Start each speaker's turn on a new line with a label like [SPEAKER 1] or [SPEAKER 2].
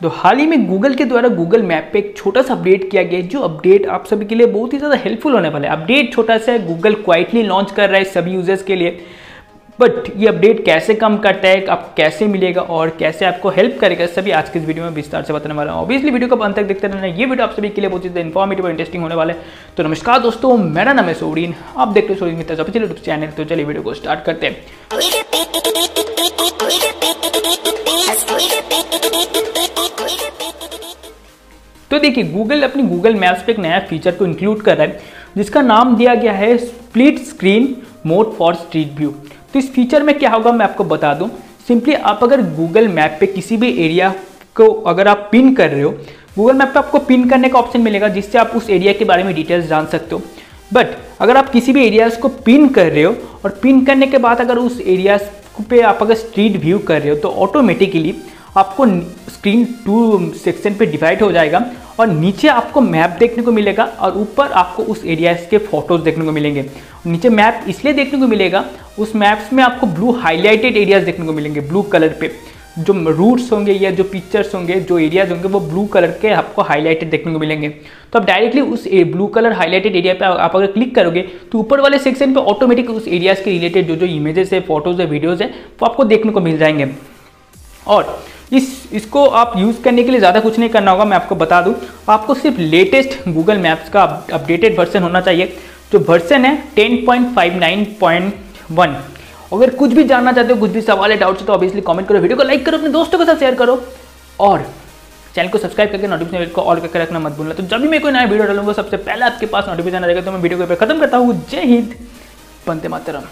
[SPEAKER 1] तो हाल ही में गूगल के द्वारा गूगल मैप पे एक छोटा सा अपडेट किया गया है जो अपडेट आप सभी के लिए बहुत ही ज़्यादा हेल्पफुल होने वाला है अपडेट छोटा सा है गूगल क्वाइटली लॉन्च कर रहा है सभी यूज़र्स के लिए बट ये अपडेट कैसे कम करता है आप कैसे मिलेगा और कैसे आपको हेल्प करेगा सभी आज के इस वीडियो में विस्तार से बताने वाला हूँ ऑब्वियसली वीडियो को अंत तक देखते रहना ये वीडियो आप सभी के लिए बहुत ज़्यादा इन्फॉर्मेटिव और इंटरेस्टिंग होने वाला है तो नमस्कार दोस्तों मेरा नाम है सोडीन आप देख रहे हो सोडीन मित्र यूट्यूब चैनल तो चलिए वीडियो को स्टार्ट करते हैं तो देखिए गूगल अपनी गूगल मैप्स पे एक नया फीचर को इंक्लूड कर रहा है, जिसका नाम दिया गया है split screen mode for street view तो इस फीचर में क्या होगा, मैं आपको बता दूँ। सिंपली आप अगर गूगल मैप पे किसी भी एरिया को अगर आप पिन कर रहे हो गूगल मैप पे आपको पिन करने का ऑप्शन मिलेगा, जिससे आप उस एरिया के बारे में डिटेल्स जान सकते हो। बट अगर आप किसी भी एरियाज़ को पिन कर रहे हो और पिन करने के बाद अगर उस एरियाज़ पे आप अगर स्ट्रीट व्यू कर रहे हो तो ऑटोमेटिकली आपको स्क्रीन टू सेक्शन पे डिवाइड हो जाएगा और नीचे आपको मैप देखने को मिलेगा और ऊपर आपको उस एरियाज़ के फ़ोटोज़ देखने को मिलेंगे। नीचे मैप इसलिए देखने को मिलेगा, उस मैप्स में आपको ब्लू हाईलाइटेड एरियाज़ देखने को मिलेंगे ब्लू कलर पे। जो रूट्स होंगे या जो पिक्चर्स होंगे, जो एरियाज़ होंगे, वो ब्लू कलर के आपको हाईलाइटेड देखने को मिलेंगे। तो आप डायरेक्टली उस ब्लू कलर हाईलाइटेड एरिया पे आप अगर क्लिक करोगे तो ऊपर वाले सेक्शन पे ऑटोमेटिक उस एरियाज़ के रिलेटेड जो जो इमेजेस है फ़ोटोज़ है वीडियोज़ है, वो आपको देखने को मिल जाएँगे। और इस, इसको आप यूज़ करने के लिए ज़्यादा कुछ नहीं करना होगा, मैं आपको बता दूँ। आपको सिर्फ़ लेटेस्ट गूगल मैप्स का अपडेटेड वर्जन होना चाहिए, जो वर्जन है 10.59.1 अगर कुछ भी जानना चाहते हो, कुछ भी सवाल है डाउट्स तो ऑब्वियसली कमेंट करो वीडियो को लाइक करो, अपने दोस्तों के साथ शेयर करो। और चैनल को सब्सक्राइब करके नोटिफिकेशन को ऑल करके रखना मत भूलना। तो जब भी मैं कोई नया वीडियो डालूँगा, सबसे पहले आपके पास नोटिफिकेशन आ जाएगा तो मैं वीडियो को खत्म करता हूँ। जय हिंद बंदे मातरम।